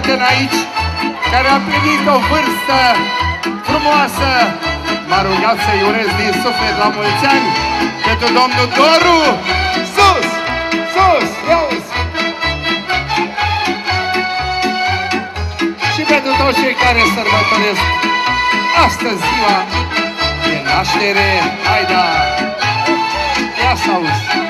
prieten aici care a plinit o vârstă frumoasă. M-a rugat să-i urez din suflet la mulți ani pentru domnul Doru. Sus! Sus! Iauzi! Și pentru toți cei care sărbătoresc astăzi ziua de naștere. Haida! Ia să auzi!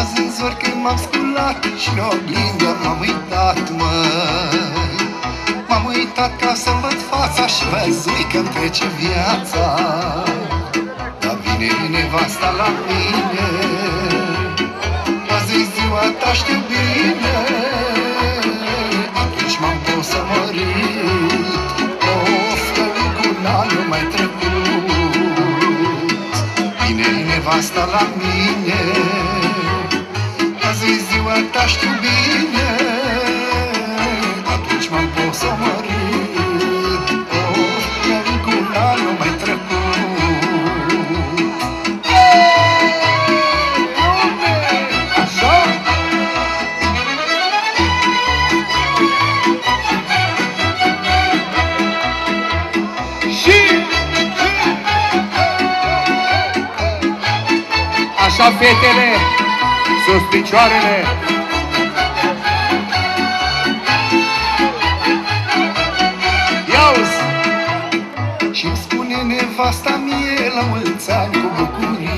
Azi în zor când m-am sculat și în oglindă m-am uitat, măi. M-am uitat ca să-mi văd fața și văzui că-mi trece viața. Dar vine nevasta la mine Azi e ziua ta, știu bine. Atunci m-am pus să mărit Of, că un an nu mai trecut. Vine nevasta la mine Azi e ziua ta, știu bine Atunci m-am posomărit Oh, că un an nu mai trecut Așa? Și... Așa, fetele, sus picioarele. Nevasta mie la mulți ani cu bucurie.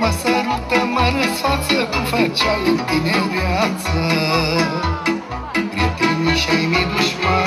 Mă sărută, mă răsfață cum făceai în tinereață. Prietenii și-ai mei dușmani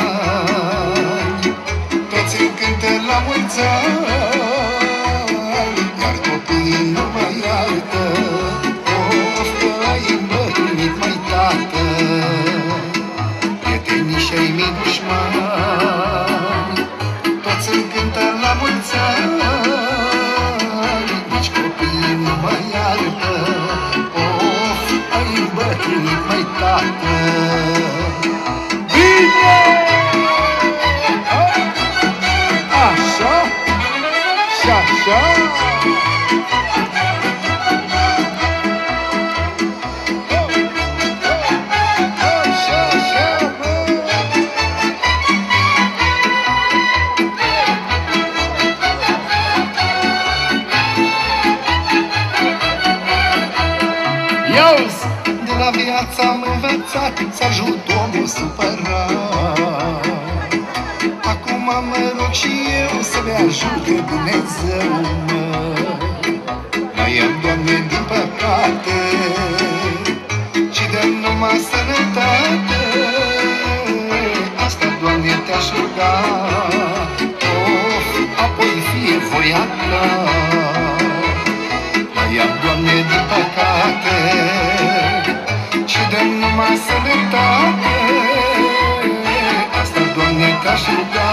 Doamne, te-aș ruga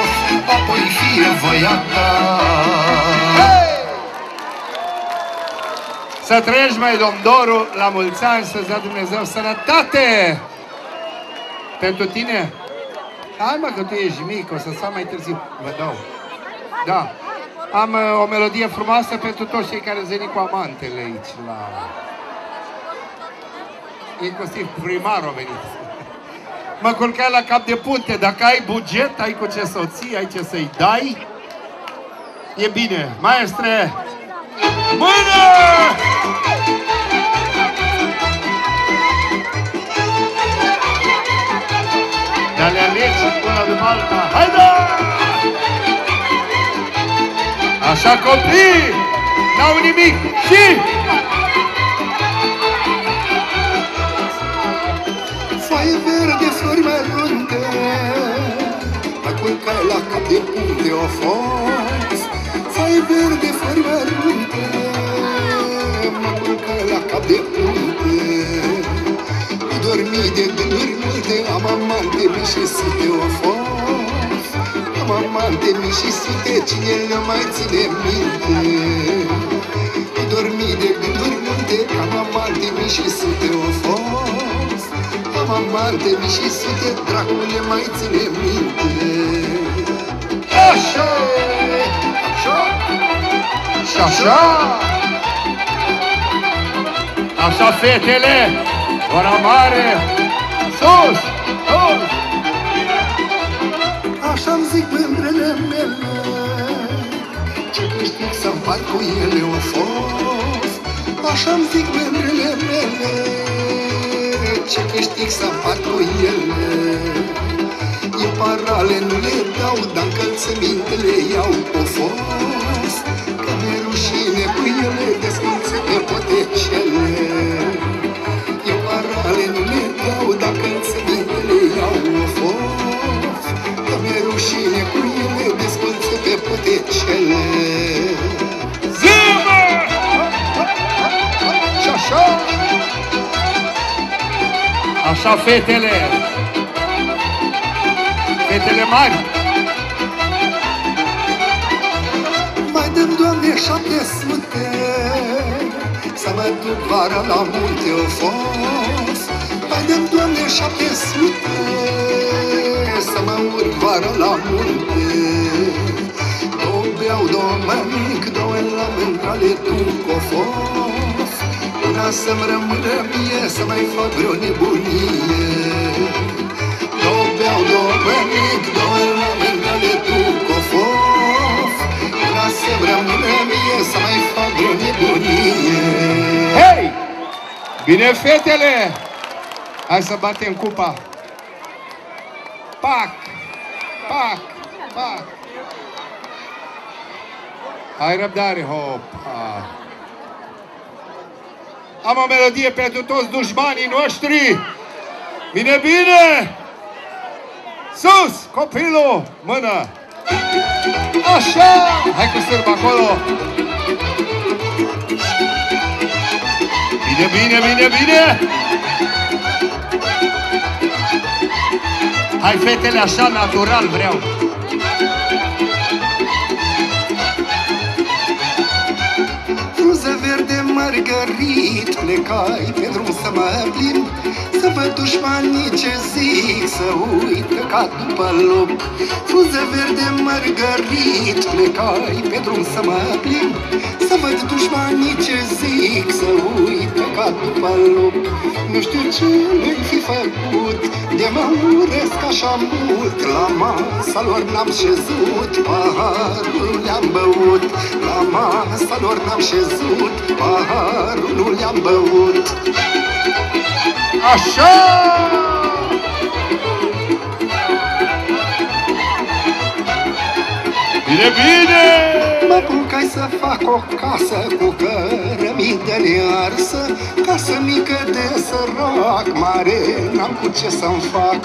Of, Apoi fie voia ta Să trăiești, mai domn Doru, la mulți ani, să-ți dea Dumnezeu sănătate! Pentru tine? Hai mă, că tu ești mic, o să stau mai târziu. Vă dau. Da. Am uh, o melodie frumoasă pentru toți cei care veni cu amantele aici la... Inclusiv primarul a venit. Mă culcai la cap de punte. Dacă ai buget, ai cu ce să o ții, ai ce să-i dai, e bine. Maestre, mână! Dar le alegi una după alta. Haide! Așa copii! N-au nimic! Și... Mă culcai la cap de punte o fost Foaie verde, flori mărunte Mă culcai la cap de punte Nu dormi de gânduri multe Am amante mii și sute o fost Am amante mii și sute Cine le mai ține minte? Nu dormi de gânduri multe Am amante mii și sute o fost Am amante mii și sute Dracule mai ține minte Așa! Așa Și așa! Așa, fetele! Ora mare! Sus! Sus! Așa-mi zic mândrele mele Ce câștig să fac cu ele o fost Așa-mi zic mândrele mele Ce câștig să fac cu ele Eu parale nu le dau Dar încălțămintele iau o fost Că mi-e rușine cu ele Descalțe pe potecele Eu parale nu le dau Dar încălțămintele iau o fost Că mi-e rușine cu ele Descalțe pe potecele Zimă! Și așa! Așa, fetele! Fetele mari! Mai dăm, Doamne, șapte sute Să mă duc vara la munte o fost Mai dăm, Doamne, șapte sute Să mă urc vara la munte. Două beau, două mănânc, două la mâncare duc o fost Una să-mi rămână mie, să mai fac vreo nebunie Hei! Bine, fetele! Hai să batem cupa! Pac! Pac! Pac! Ai răbdare, hop! Ah. Am o melodie pentru toți dușmanii noștri! Bine, bine! Sus! Copilul! Mână! Așa! Hai cu sârb acolo! Bine, bine, bine, bine! Hai, fetele, așa, natural vreau! Frunză verde margarit Plecai pe drum să mă plimb Să văd dușmanii ce zic Să uită ca după lup Frunză verde margarit Plecai pe drum să mă plimb Să văd dușmanii ce zic Să uită ca după lup Nu știu ce le fi făcut. De mă urăsc așa mult La masa lor n-am șezut Paharul le-am băut. La masa lor n-am șezut Paharul nu le-am băut Așa! Bine, bine! Mă bucai să fac o casă cu cărămidă nearsă Casă mică de sărac, mare n-am cu ce să-mi fac.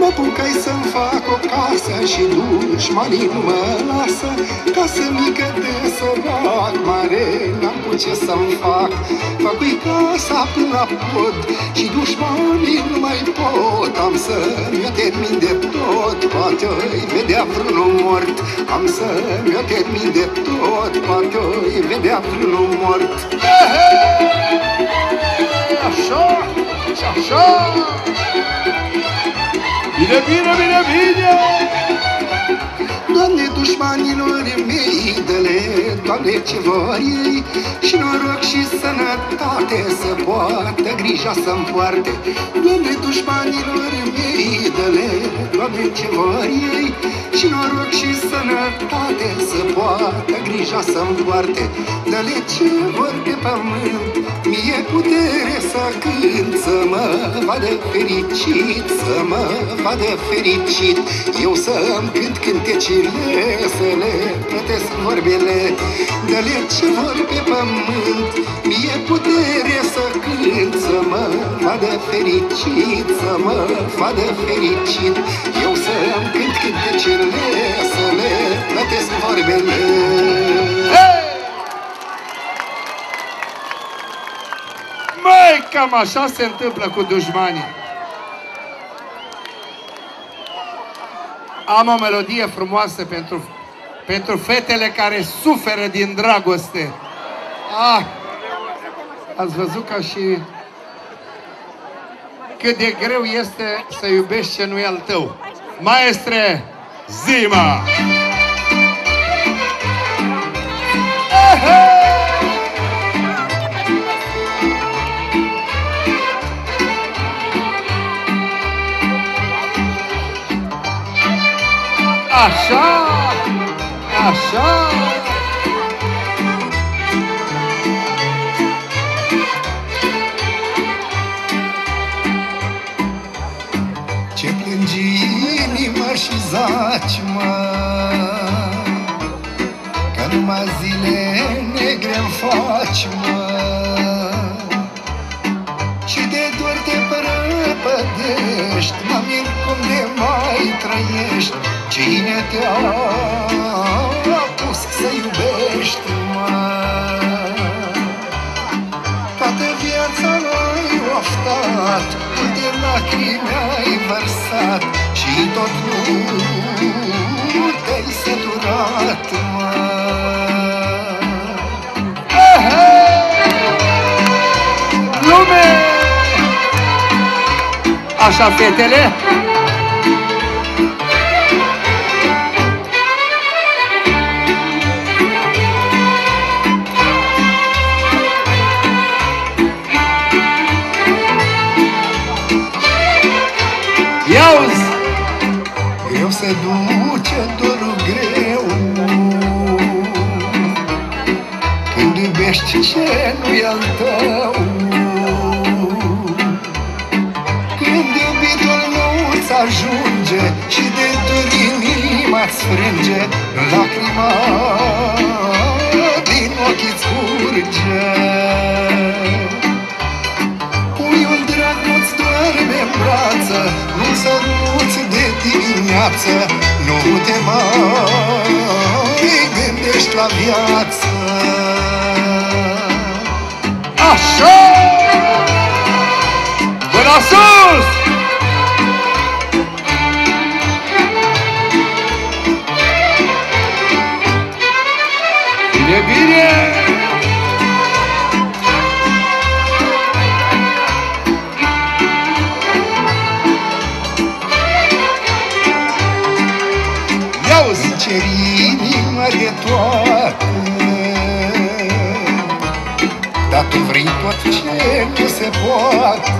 Mă bucai să-mi fac o casă și dușmanii nu mă lasă Casă mică de sărac, mare n-am cu ce să-mi fac. Făcui casa până la pod și dușmanii nu mai pot Am să-mi o termin de tot, poate îi vedea vreunul mort. Am să-mi o termin de tot, poate îi vedea vreunul mort Așa! Și așa! Bine, bine, bine, bine! Doamne, dușmanilor mei, dă-le, Doamne, ce vor ei. Și noroc și sănătate Să poată grija să-mi poarte. Doamne, dușmanilor mei, dă-le, Doamne, ce vor ei. Și noroc și sănătate Să poată grija să-mi poarte. Dă-le ce vor pe pământ Mie putere să cânt Să mă vadă fericit Să mă vadă fericit. Eu să-mi cânt cântecile Să le plătesc vorbele. Dă-le ce vor pe pământ. Mie putere să cânt Să mă vadă fericit Să mă vadă fericit. Eu să-mi cânt cântecile Să le plătesc vorbele. Hei! Măi, cam așa se întâmplă cu dușmanii. Am o melodie frumoasă pentru, pentru fetele care suferă din dragoste. Ah! Ați văzut ca și cât de greu este să iubești ce nu e al tău. Maestre, Zima! Ehe! Așa! Așa! Ce plângi inima și zaci, mă Că numai zile negre îmi faci, mă Și de dor te prăpădești Mă mir cum de mai trăiești Cine te-a pus să iubești, mă Toată viața ai oftat Câte lacrimi ai vărsat Și tot nu te-ai săturat, mă Lume! Așa, fetele? Ia-uzi! Greu se duce dorul greu. Când iubești ce nu-i al tău. Când iubitul nu-ți ajunge Și de dor inima-ți frânge Lacrima din ochi îți curge brață Nu săruți de dimineață Nu te mai gândești la viață Așa! Până sus! Bine, bine! Inima de toate Dar tu vrei tot ce nu se poate.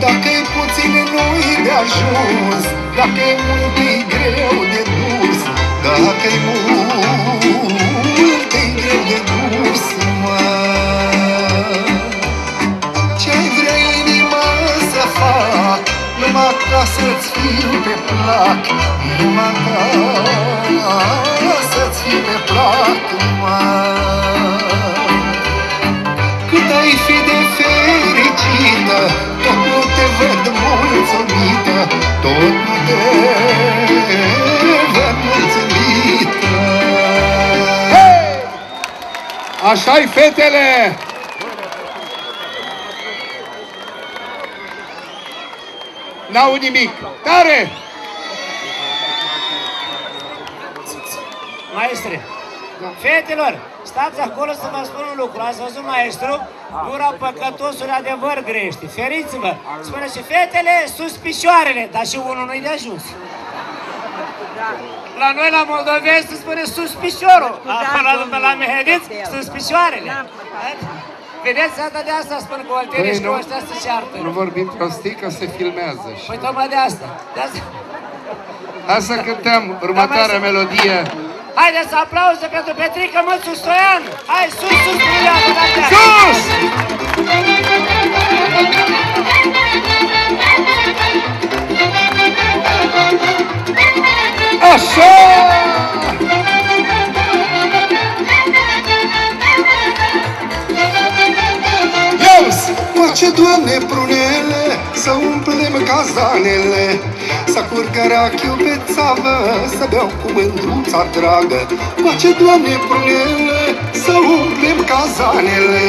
Dacă-i puțin nu-i de ajuns. Dacă-i mult e greu de dus. Dacă-i mult e greu de dus, mă Numai ca să-ți fiu pe plac Numai ca să-ți fiu pe plac, mă Cât ai fi de fericită Tot nu te văd mulțumită Tot nu te văd mulțumită Hei! Așa-i, fetele! N-au nimic. Tare! Maestre, fetelor, stați acolo să vă spun un lucru. Ați văzut, maestru? Gura păcătosului adevăr grește. Feriți-vă! Spune și fetele, sus picioarele, dar și unul nu-i de ajuns. La noi, la moldoveni, se spune sus piciorul. Acolo, la, la Mehediți, sus picioarele. Vedeți, asta de asta spun că oltenii și că ăștia se ceartă. nu vorbim prostii că se filmează. Și... Păi tocmai de asta. De asta. Hai să cântăm următoarea melodie. Haideți aplauze pentru Petrica Mățu Stoian! Hai, sus, sus, Iuliana, la teatru! Sus! Așa! Face, Doamne, prunele? Să umplem cazanele Să curgă rachiu pe țavă Să beau cu mândruța dragă. Face, Doamne, prunele? Să umplem cazanele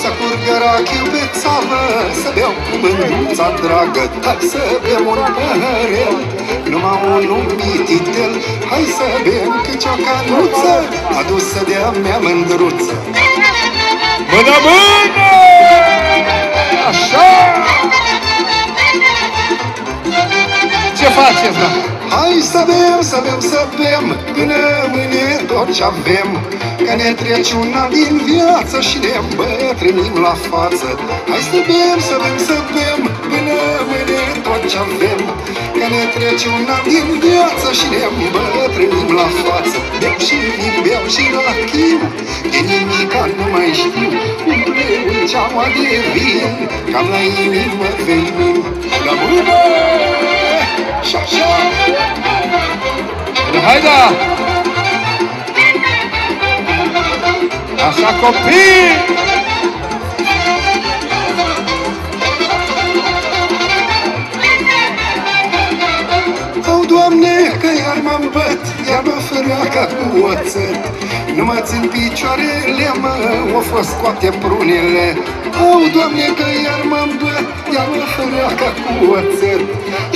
Să curgă rachiu pe țavă Să beau cu mândruța dragă. Hai să bem un păhărel Numai unul mititel Hai să bem câte o canuță Adusă de-a mea mândruță. Mână, mână! Așa! Ce faceți, da? Hai să bem, să bem, să bem Până mâine tot ce avem. Că ne trece un an din viață Și ne îmbătrânim la față. Hai să bem, să bem, să bem Până mâine tot ce avem. Că ne trece un an din viață Și ne îmbătrânim la față. Beau și vin, beau și la chim De nimica nu mai știu Umple un ceaua de vin. Cam la inimă venim La mână! Și așa! Haida! Așa copii! Au, Doamne, că iar m-am băt, iar mă făreaca cu oțet. Nu mă țin picioarele, mă, o fost scoate prunele Au, Doamne, că iar m-am băt, iar mă făreaca cu oțet.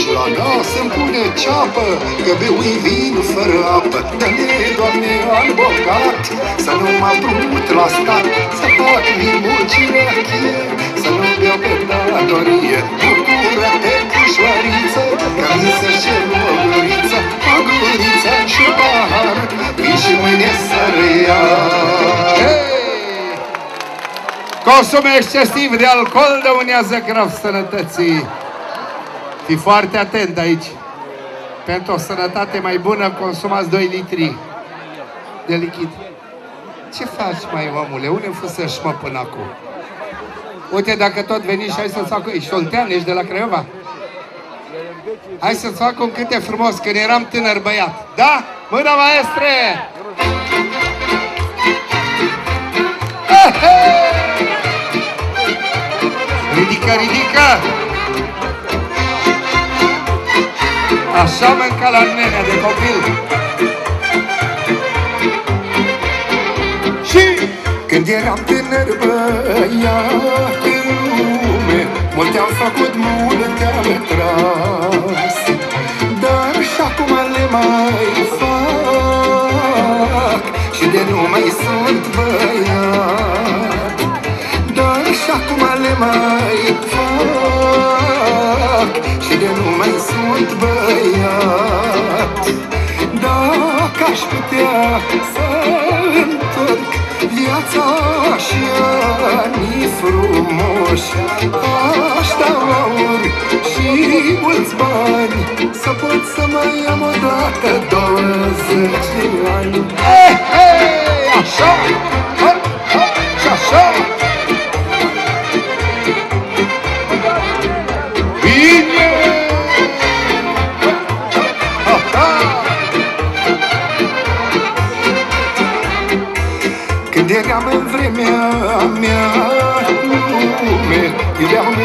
Și la nas îmi pune ceapă, că beui vin fără apă. Dă-ne, Doamne, al bogat, să nu mă prut la stat Să fac vin mulțirachie, să nu beau pe datorie Bucură-te, cușoariță, că mi se cer o guriță, o guriță și pahar, vin și mâine să reia. Hei! Consum excesiv de alcool dăunează grav sănătății. Fii foarte atent aici. Pentru o sănătate mai bună consumați 2 litri de lichid. Ce faci, mai omule? Unde fusăși, mă, până acum? Uite, dacă tot veni și hai să-ți fac... Ești șoltean, ești de la Craiova? Hai să-ți fac un câte frumos, când eram tânăr băiat. Da? Mâna, maestre! Ridică, ridică! Așa mânca la nenea de copil. Și când eram tânăr băiat în lume Multe am făcut, multe am tras Dar și acum le mai fac. Și de nu mai sunt băiat Dar și acum le mai fac. Și de nu mai sunt băiat Dacă aș putea să întorc viața și anii frumoși Aș da aur și mulți bani Să pot să mai am o dată 20 de ani Hei, hei, așa! Ha, ha, Și așa! În vremea mea lume Iubeam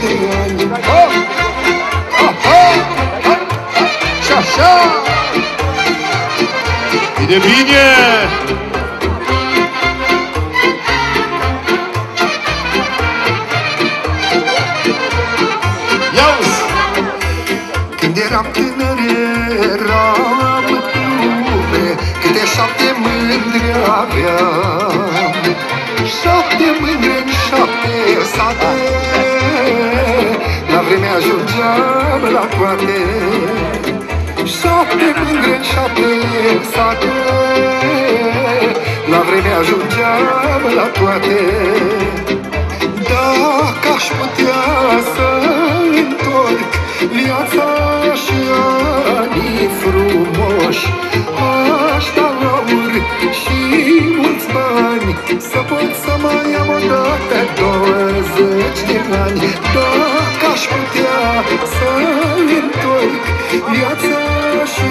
20 de ani Ha, ha, ha, ha, ha, Și așa! Bine, bine! Ia-uzi! Când eram tânăr eram în lume Câte șapte mândre aveam Șapte mândre în șapte sate la toate. Șapte mândre în șapte sate. La vremea ajungeam la toate. Dacă aș putea să întorc viața și anii frumoși ani Să pot să mai am dată 20 de ani. Dacă aș putea să-i întorc Viața și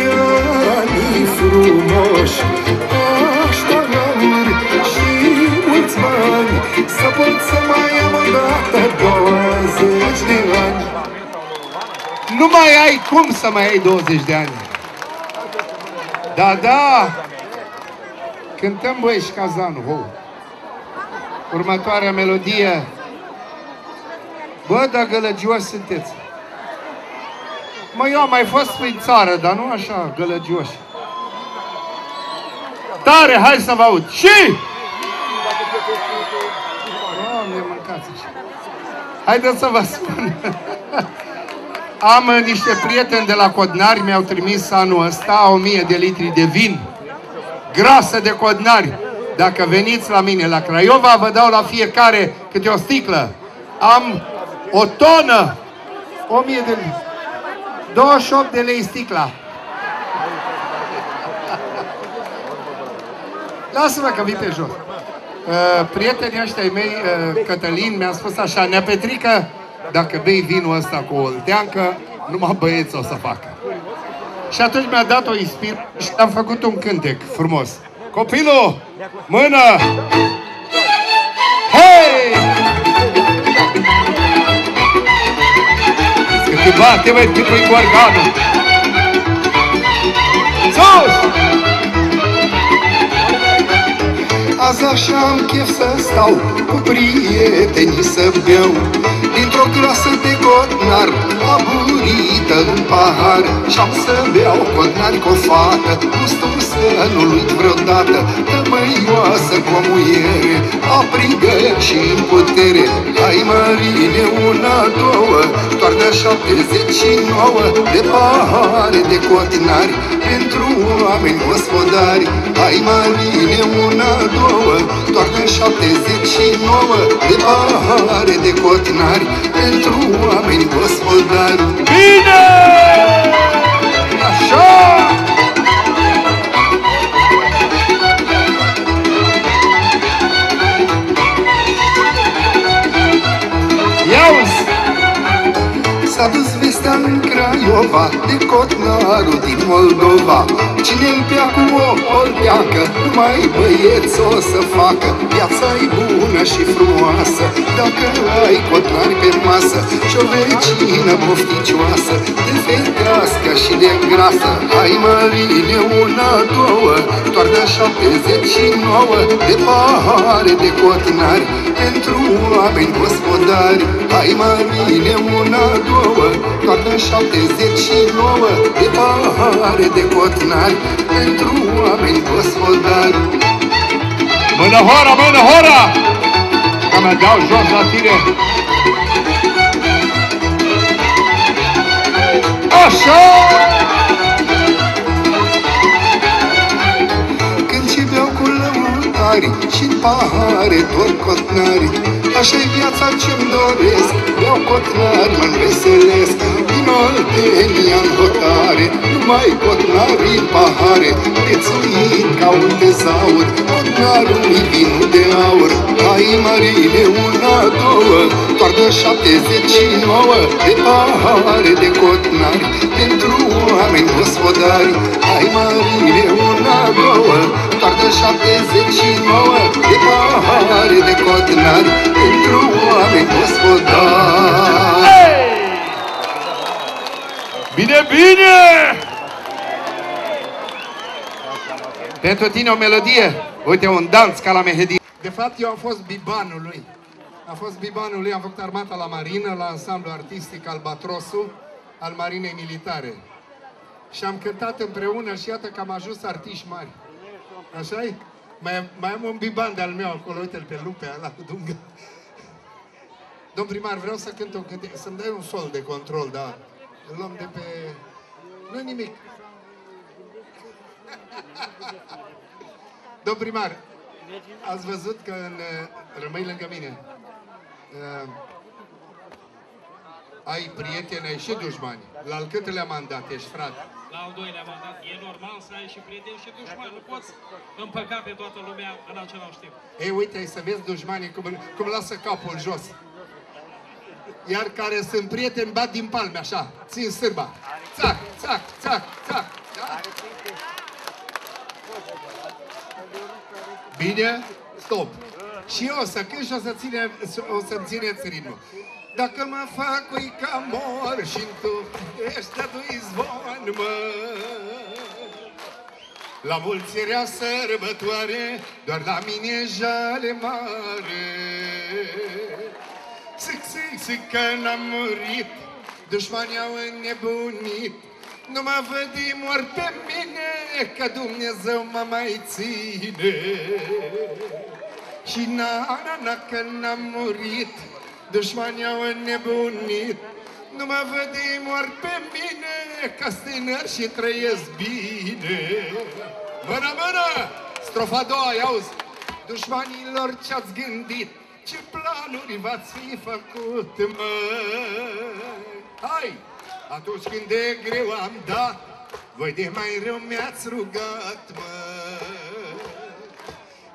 anii frumoși Aș da lauri și mulți bani. Să pot să mai am dată 20 de ani. Nu mai ai cum să mai ai 20 de ani. Da, da! Cântăm băi și cazanul. Ho. Următoarea melodie. Bă, dar gălăgios sunteți. Mă, eu am mai fost prin țară, dar nu așa gălăgioși. Tare, hai să vă aud. Și! Doamne, mâncați așa. Haideți să vă spun. Am uh, niște prieteni de la Codnari, mi-au trimis anul ăsta 1000 de litri de vin. Grasă de Codnari. Dacă veniți la mine la Craiova, vă dau la fiecare câte o sticlă. Am o tonă, 1000 de litri. 28 de lei sticla. Lasă-mă că vii pe jos. Uh, prietenii ăștia ai mei, uh, Cătălin, mi-a spus așa, Nea Petrică, dacă bei vinul ăsta cu o olteancă, numai băieți o să facă. Și atunci mi-a dat o inspir și am făcut un cântec frumos. Copilul, mână! Hei! Că te bate, măi, tipul cu organul. Sus! Azi așa am chef să stau cu prietenii să beau. Dintr-o clasă de cotnar aburită în pahar Și-am să beau cotnari cu o fată Gustul să nu-l uit vreodată Tămăioasă cu o muiere Aprigă și în putere. Hai mărine una, două Doar de 79 de pahare de cotnari Pentru oameni gospodari. Hai mărine una, două Doar de 79 de pahare de cotnari Pentru oameni gospodari. Bine! S-a dus vestea în Craiova De cotnarul din Moldova Cine-l bea cu o olteacă Numai băieți o să facă. Viața e bună și frumoasă Dacă ai cotnari pe masă Și o vecină pofticioasă De fetească și de grasă Hai mărine una, două Doar de 79 De pahare de cotnari Pentru oameni gospodari Hai mărine una, două Doar de 79 De pahare de cotnari Pentru oameni gospodari Mână hora, mână hora! Că mă dau jos la tine. Așa! Când ce beau cu lăutari și în pahare doar cotnari Așa-i viața ce-mi doresc, beau cotnari, mă veselesc Din Oltenia în hotare, numai cotnari în pahare. Prețuit ca un tezaur, cotnarul e vinul de aur. Hai marine una, două, doar de 79 De pahare de cotnari, pentru oameni gospodari. Hai marine una, două, doar de 79 De pahare de cotnari, pentru oameni gospodari Bine, bine! Pentru tine o melodie. Uite, un dans ca la Mehedi. De fapt, eu am fost bibanul lui. Am fost bibanul lui, am făcut armata la marină, la ansamblu artistic Albatrosul, al Marinei Militare. Și am cântat împreună și iată că am ajuns artiști mari. așa -i? Mai, mai am un biban de-al meu acolo, uite-l pe lupe ăla cu dungă. Domn primar, vreau să cânt un cântec, să-mi dai un sol de control, da. Îl luăm de pe... nu nimic. Domn primar, ați văzut că în, rămâi lângă mine. Uh, ai prieteni, ai și dușmani. La al câtelea mandat ești, frate? La al doilea mandat e normal să ai și prieteni și dușmani. Nu poți împăca pe toată lumea în același timp. Ei, uite, ai să vezi dușmanii cum, cum lasă capul jos. Iar care sunt prieteni, bat din palme, așa, țin sârba. Țac, țac, țac, țac. Da? Bine? Stop. Și eu o să cânt și o să ține, o să-mi țineți ritmul. Dacă mă fac ui ca mor și tu ești tu izvon, mă. La mulțirea sărbătoare, doar la mine e jale mare. Zic, zic, zic că n-am murit, dușmanii au înnebunit, nu mă văd mor pe mine, că Dumnezeu mă mai ține. Și na, na, na, că n-am murit, dușmanii au înnebunit, nu mă văd mor pe mine, că tânăr și trăiesc bine. Mână, mână! Strofa a doua, auzi? Dușmanilor ce-ați gândit, ce planuri v-ați fi făcut, mă? Hai! Atunci când de greu am dat, voi de mai rău mi-ați rugat, mă.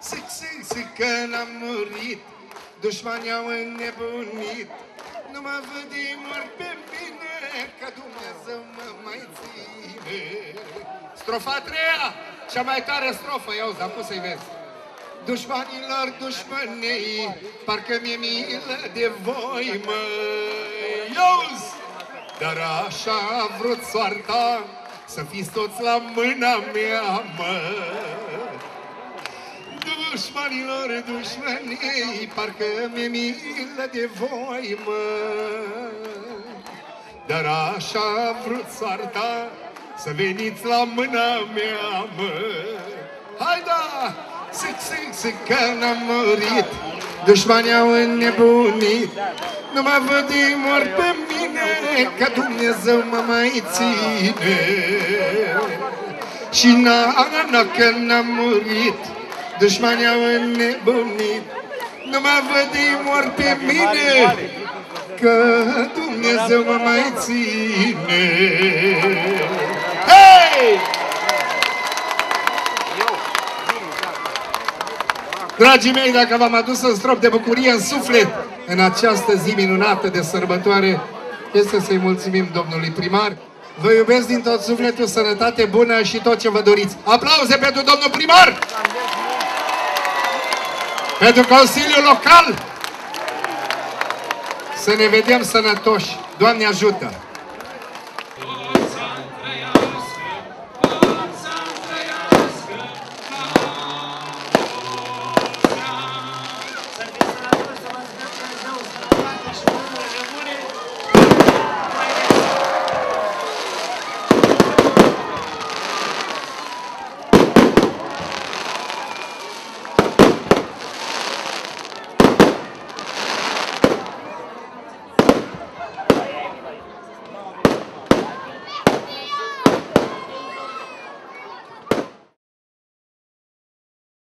Zic, zic, zic că n-am murit, dușmanii au înnebunit, nu mă văd mor pe mine, că Dumnezeu mă mai ține. Strofa a treia, cea mai tare strofă, iau, am pus să-i vezi. Dușmanilor dușmănei, parcă mi-e milă de voi, măi. Iauzi! Dar așa a vrut soarta să fiți toți la mâna mea, mă. Dușmanilor, dușmanii, parcă mi-e milă de voi, mă. Dar așa a vrut soarta să veniți la mâna mea, mă. Hai da! Zic, zic, zic că n-am murit, dușmanii au înnebunit, nu mă văd mor pe mine, că Dumnezeu mă mai ține. Și na, na, na, că n-am murit, dușmanii au înnebunit, nu mă văd mor pe mine, că Dumnezeu mă mai ține. Hei! Dragii mei, dacă v-am adus în strop de bucurie în suflet în această zi minunată de sărbătoare, este să-i mulțumim domnului primar. Vă iubesc din tot sufletul, sănătate bună și tot ce vă doriți. Aplauze pentru domnul primar! Pentru Consiliul Local! Să ne vedem sănătoși! Doamne ajută!